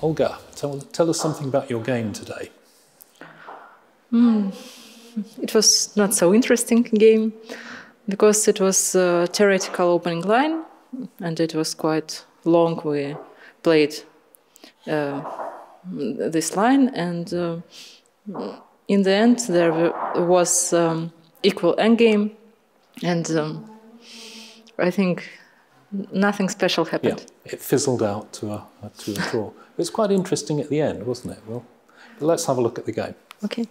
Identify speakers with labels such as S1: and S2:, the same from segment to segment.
S1: Olga, tell, tell us something about your game today.
S2: It was not so interesting game because it was a theoretical opening line and it was quite long. We played uh, this line and uh, in the end there was um, equal endgame and um, I think nothing special happened.
S1: Yeah,
S2: happened.
S1: it fizzled out to a, to a draw. It was quite interesting at the end, wasn't it? Well, let's have a look at the game.
S2: Okay.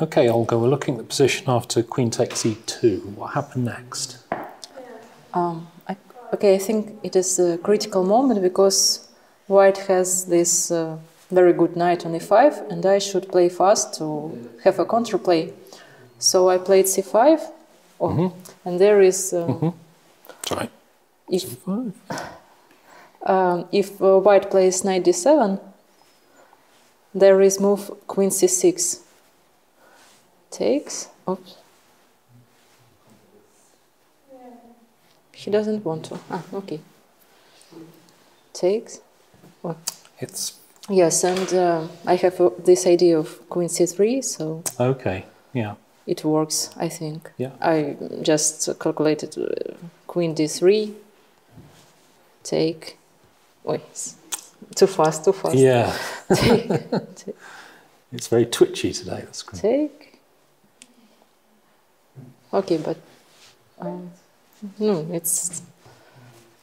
S1: Okay, Olga, we're looking at the position after queen takes e2. What happened next?
S2: Um, I, okay, I think it is a critical moment because White has this uh, very good knight on e5, and I should play fast to have a counterplay. So I played c5, oh, and there is uh,
S1: Sorry.
S2: if um, if uh, White plays knight d7, there is move queen c6. Takes. Oops. He doesn't want to. Ah, okay. Takes. Oh.
S1: It's
S2: Yes, and uh, I have uh, this idea of queen c3, so
S1: okay. Yeah.
S2: It works, I think.
S1: Yeah.
S2: I just calculated uh, queen d3, take. Wait, too fast, too fast.
S1: Yeah.
S2: Take, take,
S1: It's very twitchy today. That's great.
S2: take. Okay, but um, no, it's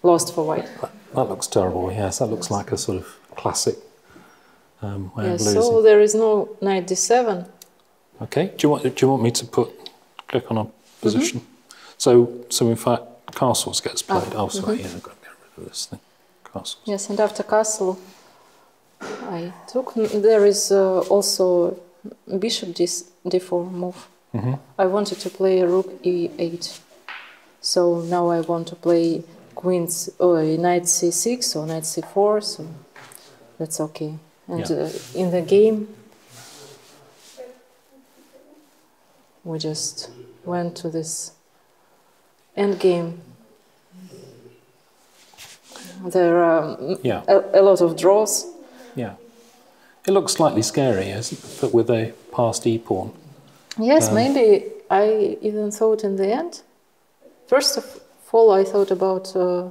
S2: lost for white.
S1: That looks terrible. Yes, that looks like a sort of classic um, way
S2: Yeah,
S1: of losing.
S2: so there is no knight d7.
S1: Okay. Do you want do you want me to put click on a position?
S2: Mm-hmm.
S1: So so in fact castles gets
S2: Ah,
S1: played. Oh, sorry.
S2: mm-hmm.
S1: Yeah, I've got to get rid of this thing. Castles.
S2: Yes, and after castle, I took. There is uh, also bishop d d4 move.
S1: hmm
S2: I wanted to play rook e8, so now I want to play queens or knight c6 or knight c4. So that's okay. And
S1: Yeah.
S2: uh, in the game, we just went to this end game. There are mm,
S1: Yeah.
S2: a, a lot of draws.
S1: Yeah. It looks slightly scary, isn't it? But with a passed e pawn.
S2: Yes,
S1: Um,
S2: maybe I even thought in the end. First of all, I thought about uh,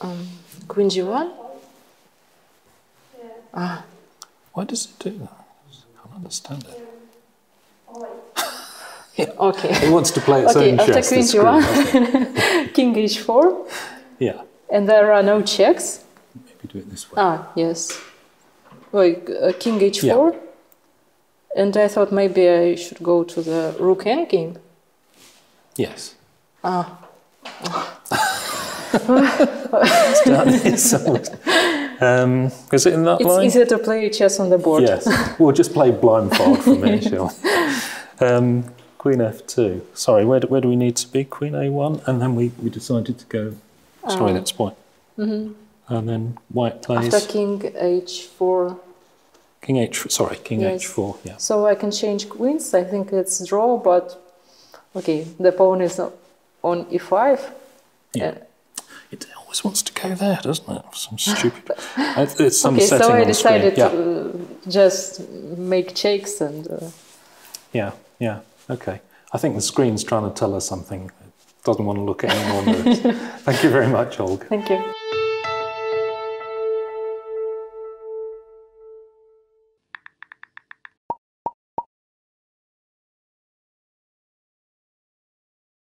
S2: um, Queen G1. Ah,
S1: Why does it do that? I don't understand it.
S2: okay.
S1: It wants to play its
S2: Okay,
S1: own
S2: after
S1: chess.
S2: Queen
S1: this screw, doesn't it?
S2: G1, King H4,
S1: Yeah.
S2: and there are no checks.
S1: Maybe do it this way.
S2: Ah, yes. Like uh, King H4. Yeah. And I thought maybe I should go to the Rook endgame.
S1: Yes.
S2: Ah,
S1: It's done. It's almost- um, is it in that
S2: it's
S1: line?
S2: easier to play chess on the board.
S1: Yes. we'll just play blindfold for me, shall we? um, Queen F2. Sorry, where do, where do we need to be? Queen A1? And then we, we decided to go. Sorry,
S2: Um,
S1: that's white. And then white plays
S2: After King H4.
S1: King H. Sorry, King
S2: Yes.
S1: H4. Yeah.
S2: So I can change queens. I think it's draw, but okay, the pawn is on e5.
S1: Yeah.
S2: Uh,
S1: It always wants to go there, doesn't it? Some stupid. It's some
S2: okay,
S1: setting
S2: so I
S1: on the screen.
S2: decided
S1: Yeah.
S2: to just make checks and. Uh,
S1: Yeah, yeah, okay. I think the screen's trying to tell us something. It doesn't want to look at any more. Thank you very much, Olga.
S2: thank you.